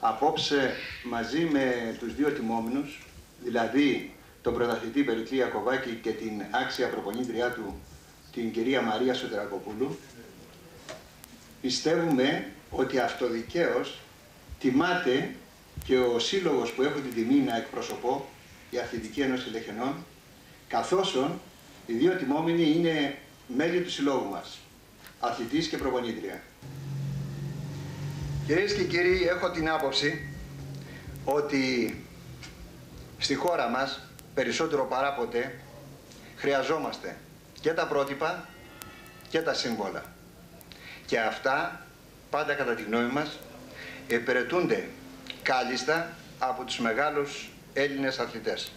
απόψε μαζί με τους δύο τιμόμενους, δηλαδή τον πρωταθλητή Περικλή Κοβάκη και την άξια προπονήτριά του, την κυρία Μαρία Σωτερακοπούλου, πιστεύουμε ότι αυτοδικαίως τιμάται και ο σύλλογος που έχω την τιμή να εκπροσωπώ, η Αθλητική Ένωση Λεχενών, καθώς οι δύο τιμόμενοι είναι μέλη του συλλόγου μας, αθλητής και προπονήτρια. Κυρίες και κύριοι, έχω την άποψη ότι στη χώρα μας, περισσότερο παρά ποτέ, χρειαζόμαστε και τα πρότυπα και τα σύμβολα. Και αυτά, πάντα κατά τη γνώμη μας, επερετούνται κάλλιστα από τους μεγάλους Έλληνες αθλητές.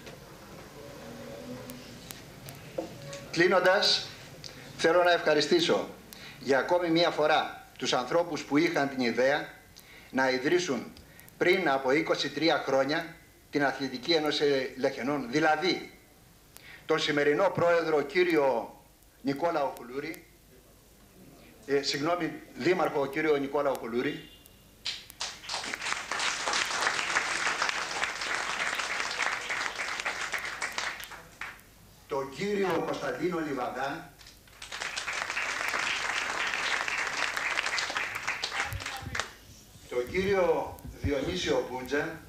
Κλείνοντας, θέλω να ευχαριστήσω για ακόμη μία φορά τους ανθρώπους που είχαν την ιδέα να ιδρύσουν πριν από 23 χρόνια την Αθλητική Ένωση Λεχενών, δηλαδή τον σημερινό πρόεδρο κύριο Νικόλα Οκουλούρη, ε, συγγνώμη, δήμαρχο κύριο Νικόλα Οκουλούρη, τον κύριο Κωνσταντίνο Λιβαδά, τον κύριο Διονύσιο Πούντζα,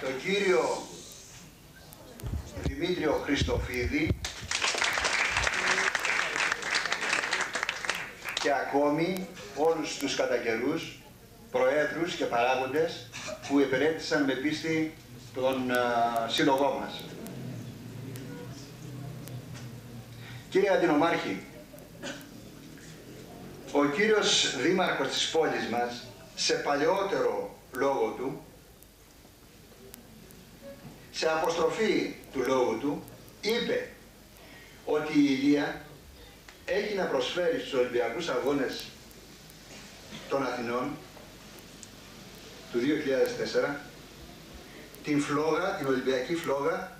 τον κύριο Δημήτριο Χριστοφίδη και ακόμη όλους τους κατακαιρούς, προέδρους και παράγοντες που επερέτησαν με πίστη τον uh, σύλλογό μας. Κύριε Αντινομάρχη, ο κύριος Δήμαρχος της πόλης μας, σε παλαιότερο λόγο του, σε αποστροφή του λόγου του, είπε ότι η Ηλία έχει να προσφέρει στους Ολυμπιακούς Αγώνες των Αθηνών του 2004 την φλόγα, την Ολυμπιακή φλόγα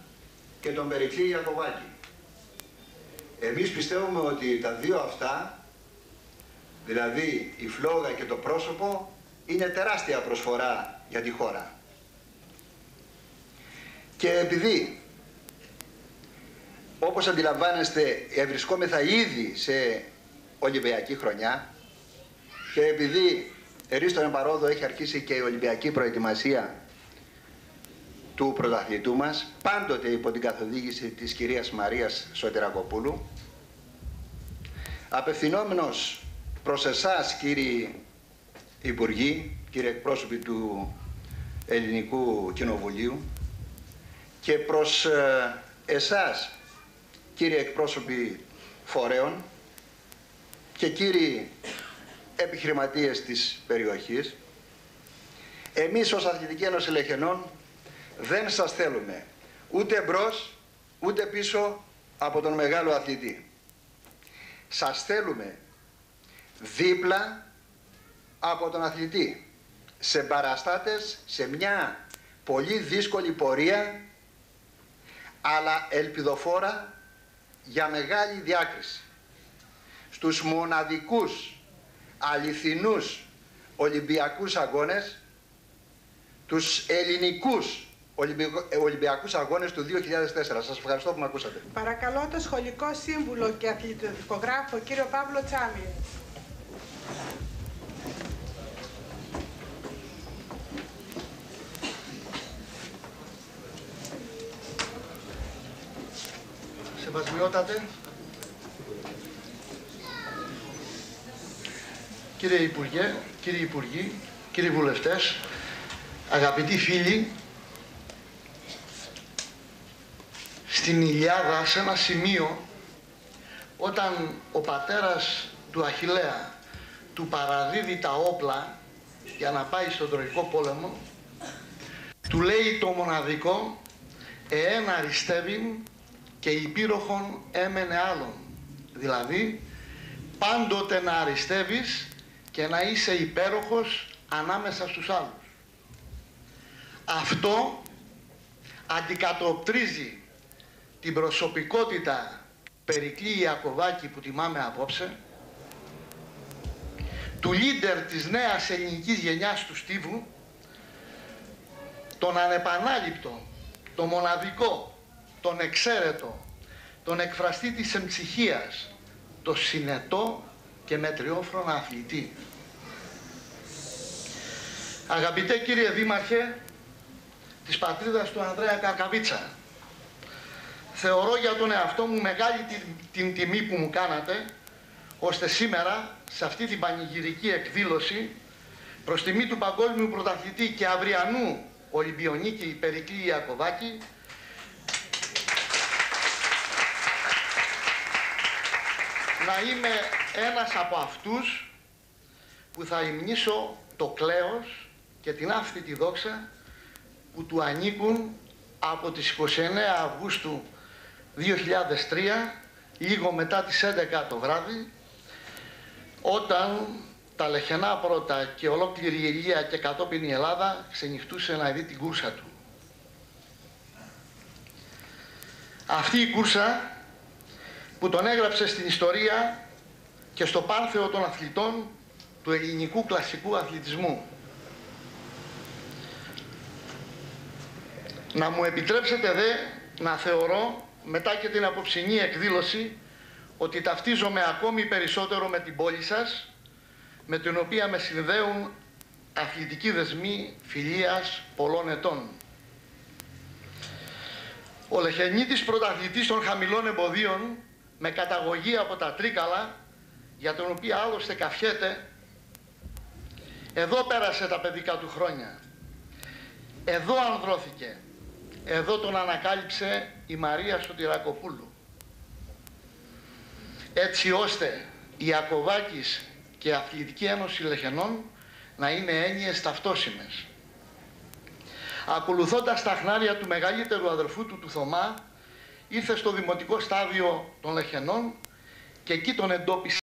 και τον Περικλή Ιακωβάκη. Εμείς πιστεύουμε ότι τα δύο αυτά, δηλαδή η φλόγα και το πρόσωπο, είναι τεράστια προσφορά για τη χώρα. Και επειδή, όπως αντιλαμβάνεστε, βρισκόμεθα ήδη σε Ολυμπιακή χρονιά και επειδή ερίστον εμπαρόδο έχει αρχίσει και η Ολυμπιακή προετοιμασία του πρωταθλητού μας, πάντοτε υπό την καθοδήγηση της κυρίας Μαρίας Σωτερακοπούλου, απευθυνόμενος προς εσάς κύριοι Υπουργοί, κύριε εκπρόσωποι του Ελληνικού Κοινοβουλίου και προς ε, εσάς κύριοι εκπρόσωποι φορέων και κύριοι επιχειρηματίες της περιοχής, εμείς ως Αθλητική Ένωση Λεχενών δεν σας θέλουμε ούτε μπρος ούτε πίσω από τον μεγάλο αθλητή. Σας θέλουμε δίπλα από τον αθλητή σε παραστάτες, σε μια πολύ δύσκολη πορεία αλλά ελπιδοφόρα για μεγάλη διάκριση. Στους μοναδικούς αληθινούς Ολυμπιακούς αγώνες, τους ελληνικούς ε, Ολυμπιακούς Αγώνες του 2004. Σας ευχαριστώ που με ακούσατε. Παρακαλώ το σχολικό σύμβουλο και αθλητικογράφο κύριο Παύλο Τσάμι. Σεβασμιότατε, κύριε Υπουργέ, κύριοι Υπουργοί, κύριοι Βουλευτές, αγαπητοί φίλοι, στην Ηλιάδα σε ένα σημείο όταν ο πατέρας του Αχιλέα του παραδίδει τα όπλα για να πάει στον Τροϊκό πόλεμο του λέει το μοναδικό εένα αριστεύειν και υπήροχον έμενε άλλον δηλαδή πάντοτε να αριστεύεις και να είσαι υπέροχος ανάμεσα στους άλλους. Αυτό αντικατοπτρίζει την προσωπικότητα Περικλή Ιακωβάκη που τιμάμε απόψε, του λίντερ της νέας ελληνικής γενιάς του Στίβου, τον ανεπανάληπτο, τον μοναδικό, τον εξαίρετο, τον εκφραστή της εμψυχίας, το συνετό και μετριόφρονα αθλητή. Αγαπητέ κύριε Δήμαρχε της πατρίδας του Ανδρέα Καρκαβίτσα, θεωρώ για τον εαυτό μου μεγάλη την, την τιμή που μου κάνατε, ώστε σήμερα σε αυτή την πανηγυρική εκδήλωση προς τιμή του παγκόσμιου πρωταθλητή και αυριανού Ολυμπιονίκη Περικλή Ιακωβάκη να είμαι ένας από αυτούς που θα υμνήσω το κλέος και την άφθητη δόξα που του ανήκουν από τις 29 Αυγούστου 2003 λίγο μετά τις 11 το βράδυ όταν τα λεχενά πρώτα και ολόκληρη η Ηλία και κατόπιν η Ελλάδα ξενυχτούσε να δει την κούρσα του. Αυτή η κούρσα που τον έγραψε στην ιστορία και στο πάνθεο των αθλητών του ελληνικού κλασικού αθλητισμού. Να μου επιτρέψετε δε να θεωρώ μετά και την απόψινή εκδήλωση ότι ταυτίζομαι ακόμη περισσότερο με την πόλη σας με την οποία με συνδέουν αθλητικοί δεσμοί φιλίας πολλών ετών. Ο Λεχενίτης πρωταθλητής των χαμηλών εμποδίων με καταγωγή από τα Τρίκαλα για τον οποίο άλλωστε καφιέται εδώ πέρασε τα παιδικά του χρόνια. Εδώ ανδρώθηκε. Εδώ τον ανακάλυψε η Μαρία Σωτηρακοπούλου. Έτσι ώστε η Ακοβάκης και η Αθλητική Ένωση Λεχενών να είναι έννοιες ταυτόσιμες. Ακολουθώντας τα χνάρια του μεγαλύτερου αδερφού του του Θωμά, ήρθε στο δημοτικό στάδιο των Λεχενών και εκεί τον εντόπισε